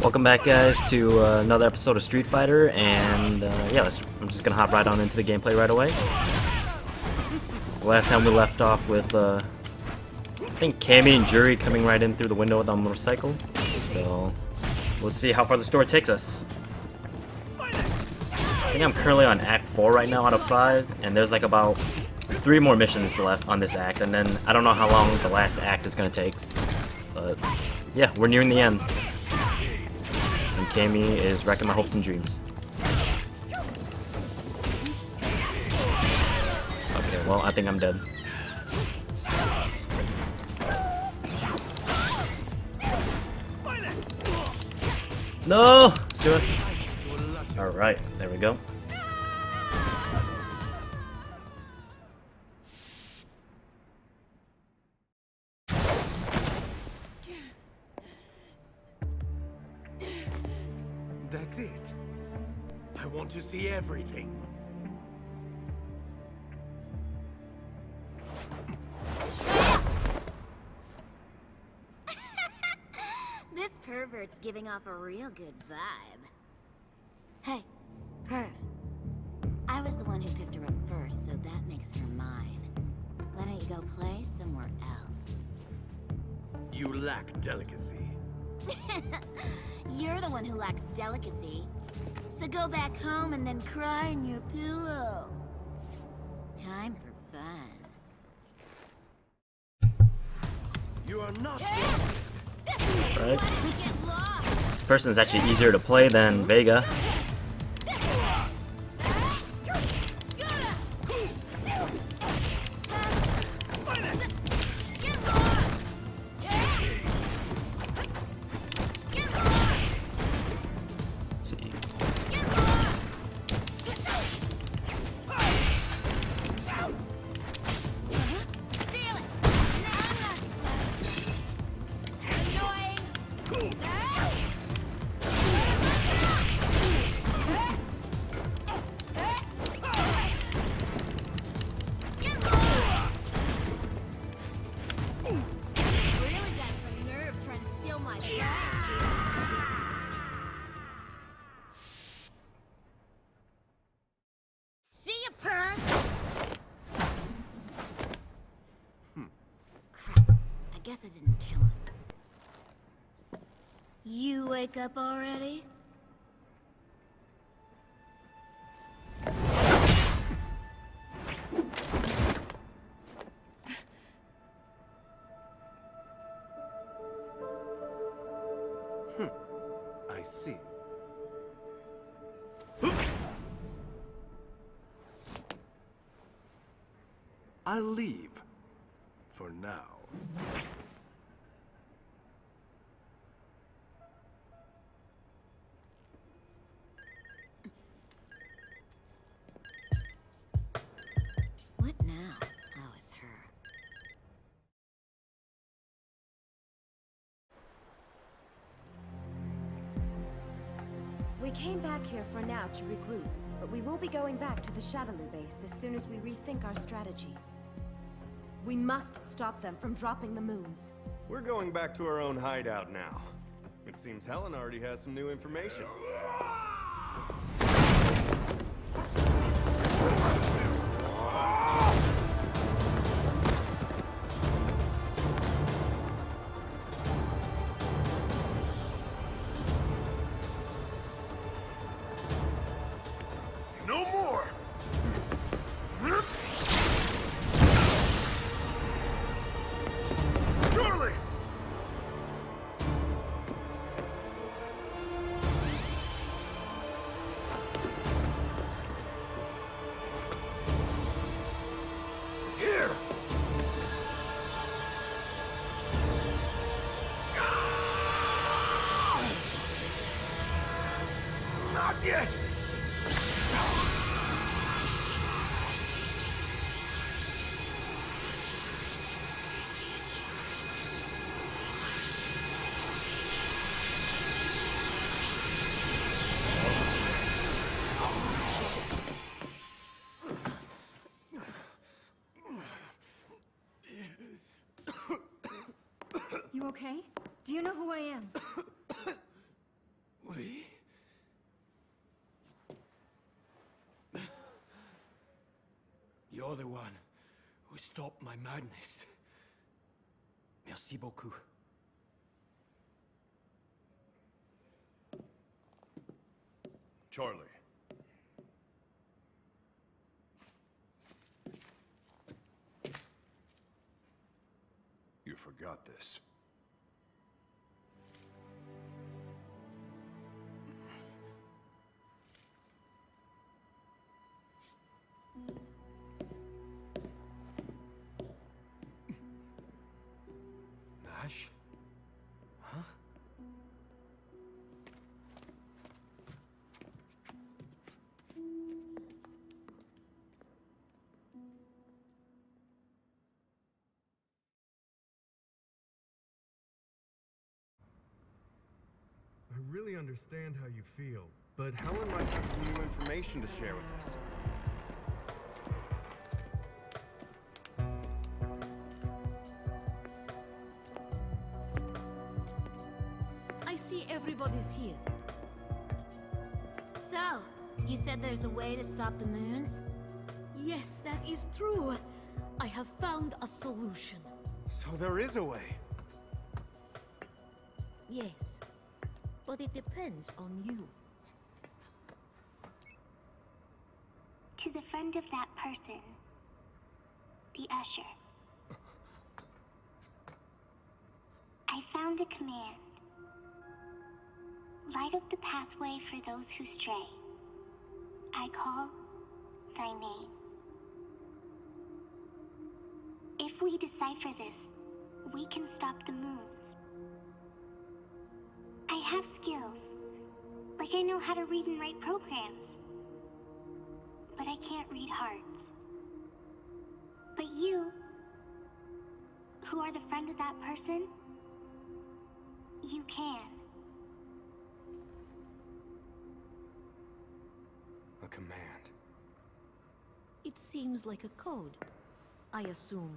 Welcome back, guys, to uh, another episode of Street Fighter, and uh, yeah, I'm just gonna hop right on into the gameplay right away. Last time we left off with, uh, I think Cammy and Juri coming right in through the window with a motorcycle. So, we'll see how far the story takes us. I think I'm currently on Act 4 right now out of 5, and there's like about three more missions left on this act, and then I don't know how long the last act is gonna take. But, yeah, we're nearing the end. And Cammy is wrecking my hopes and dreams. Okay, well, I think I'm dead. No! Do us. Alright, there we go. That's it. I want to see everything. This pervert's giving off a real good vibe. Hey, perv. I was the one who picked her up first, so that makes her mine. Why don't you go play somewhere else? You lack delicacy. You're the one who lacks delicacy. So go back home and then cry in your pillow. Time for fun. You are not. Right? Get lost! This person is actually easier to play than Vega. Guess I didn't kill him. You wake up already? Hmm, I see. I'll leave. For now. Came back here for now to regroup, but we will be going back to the Shadaloo base as soon as we rethink our strategy. We must stop them from dropping the moons. We're going back to our own hideout now. It seems Helen already has some new information. You're the one who stopped my madness. Merci beaucoup. Charlie. You forgot this. Really understand how you feel, but Helen might have some new information to share with us. I see everybody's here. So, you said there's a way to stop the moons? Yes, that is true. I have found a solution. So there is a way. Yes. But it depends on you. To the friend of that person. The usher. I found a command. Light up the pathway for those who stray. I call thy name. If we decipher this, we can stop the moons. I have skills. Like I know how to read and write programs. But I can't read hearts. But you, who are the friend of that person, you can. A command. It seems like a code. I assume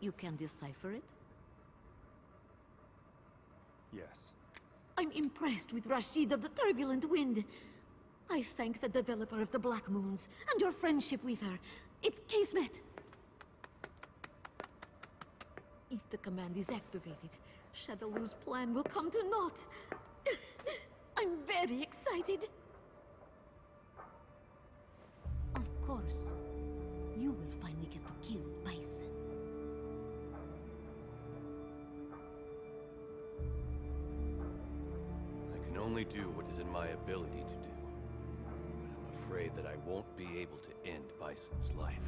you can decipher it? Yes. I'm impressed with Rashid of the Turbulent Wind. I thank the developer of the Black Moons and your friendship with her. It's Kismet. If the command is activated, Shadaloo's plan will come to naught. I'm very excited. Of course, you will finally get to kill only do what is in my ability to do. But I'm afraid that I won't be able to end Bison's life.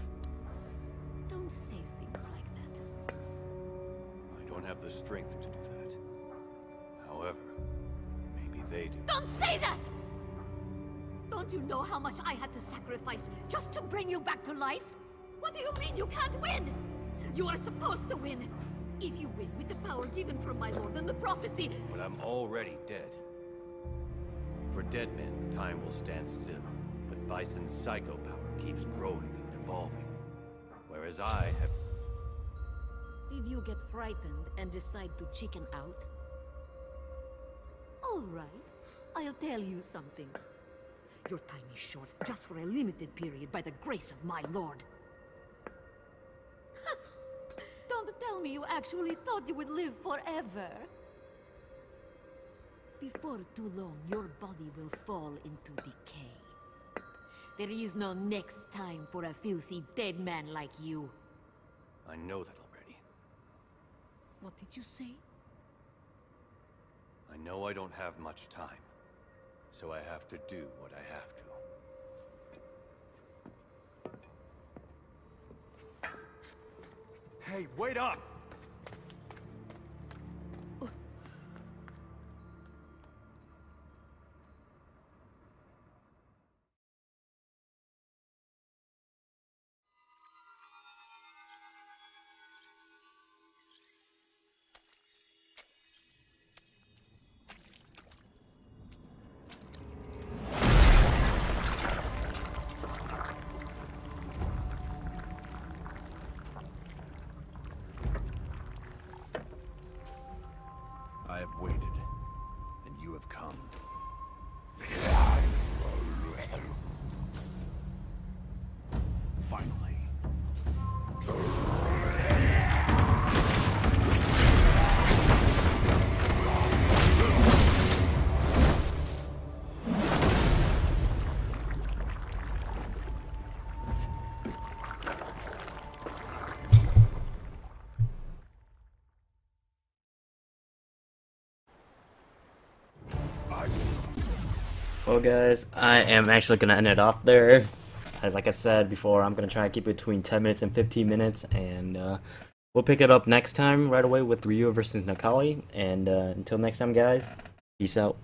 Don't say things like that. I don't have the strength to do that. However, maybe they do. Don't say that! Don't you know how much I had to sacrifice just to bring you back to life? What do you mean you can't win? You are supposed to win! If you win with the power given from my lord and the prophecy... But I'm already dead. For dead men, time will stand still. But Bison's psycho power keeps growing and evolving. Whereas I have... Did you get frightened and decide to chicken out? All right. I'll tell you something. Your time is short, just for a limited period by the grace of my lord. Don't tell me you actually thought you would live forever. Before too long, your body will fall into decay. There is no next time for a filthy dead man like you. I know that already. What did you say? I know I don't have much time. So I have to do what I have to. Hey, wait up! Well, guys, I am actually gonna end it off there. Uh, Like I said before, I'm gonna try to keep it between 10 minutes and 15 minutes, and uh, we'll pick it up next time right away with Ryu versus Necalli. And uh, until next time, guys, peace out.